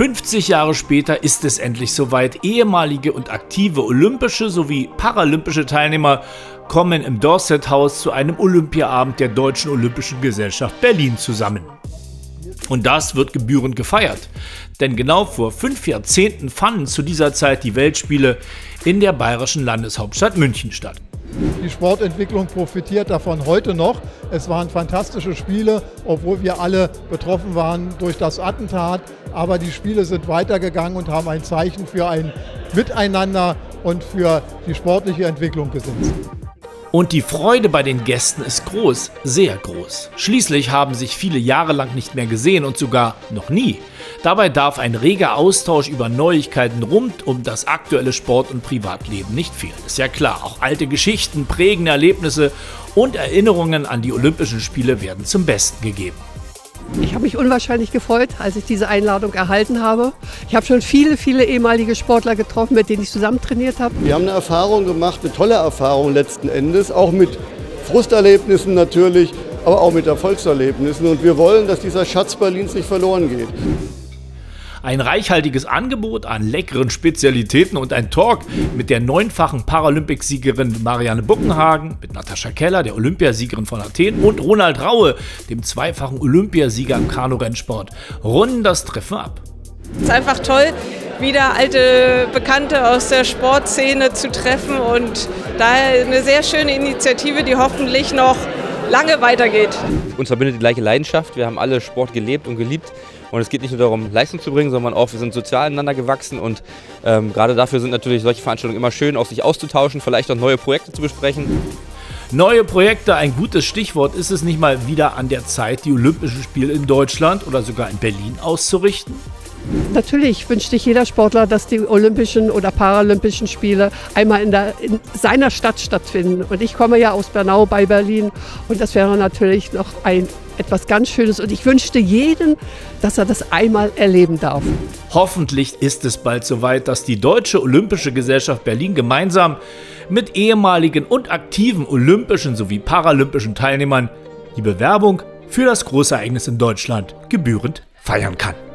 50 Jahre später ist es endlich soweit. Ehemalige und aktive olympische sowie paralympische Teilnehmer kommen im Dorset House zu einem Olympiaabend der Deutschen Olympischen Gesellschaft Berlin zusammen. Und das wird gebührend gefeiert. Denn genau vor fünf Jahrzehnten fanden zu dieser Zeit die Weltspiele in der bayerischen Landeshauptstadt München statt. Die Sportentwicklung profitiert davon heute noch. Es waren fantastische Spiele, obwohl wir alle betroffen waren durch das Attentat. Aber die Spiele sind weitergegangen und haben ein Zeichen für ein Miteinander und für die sportliche Entwicklung gesetzt. Und die Freude bei den Gästen ist groß, sehr groß. Schließlich haben sich viele Jahre lang nicht mehr gesehen und sogar noch nie. Dabei darf ein reger Austausch über Neuigkeiten rund um das aktuelle Sport- und Privatleben nicht fehlen. Ist ja klar, auch alte Geschichten, prägende Erlebnisse und Erinnerungen an die Olympischen Spiele werden zum Besten gegeben. Ich habe mich unwahrscheinlich gefreut, als ich diese Einladung erhalten habe. Ich habe schon viele, viele ehemalige Sportler getroffen, mit denen ich zusammen trainiert habe. Wir haben eine Erfahrung gemacht, eine tolle Erfahrung letzten Endes, auch mit Frusterlebnissen natürlich, aber auch mit Erfolgserlebnissen. Und wir wollen, dass dieser Schatz Berlins nicht verloren geht. Ein reichhaltiges Angebot an leckeren Spezialitäten und ein Talk mit der neunfachen Paralympicsiegerin Marianne Buckenhagen, mit Natascha Keller, der Olympiasiegerin von Athen und Ronald Raue, dem zweifachen Olympiasieger im Kanu-Rennsport, runden das Treffen ab. Es ist einfach toll, wieder alte Bekannte aus der Sportszene zu treffen und daher eine sehr schöne Initiative, die hoffentlich noch lange weitergeht. Uns verbindet die gleiche Leidenschaft. Wir haben alle Sport gelebt und geliebt. Und es geht nicht nur darum, Leistung zu bringen, sondern auch, wir sind sozial aneinander gewachsen. Und ähm, gerade dafür sind natürlich solche Veranstaltungen immer schön, auch sich auszutauschen, vielleicht auch neue Projekte zu besprechen. Neue Projekte, ein gutes Stichwort. Ist es nicht mal wieder an der Zeit, die Olympischen Spiele in Deutschland oder sogar in Berlin auszurichten? Natürlich wünscht sich jeder Sportler, dass die Olympischen oder Paralympischen Spiele einmal in, der, in seiner Stadt stattfinden. Und ich komme ja aus Bernau bei Berlin und das wäre natürlich noch ein etwas ganz Schönes und ich wünschte jedem, dass er das einmal erleben darf. Hoffentlich ist es bald soweit, dass die Deutsche Olympische Gesellschaft Berlin gemeinsam mit ehemaligen und aktiven olympischen sowie paralympischen Teilnehmern die Bewerbung für das große Ereignis in Deutschland gebührend feiern kann.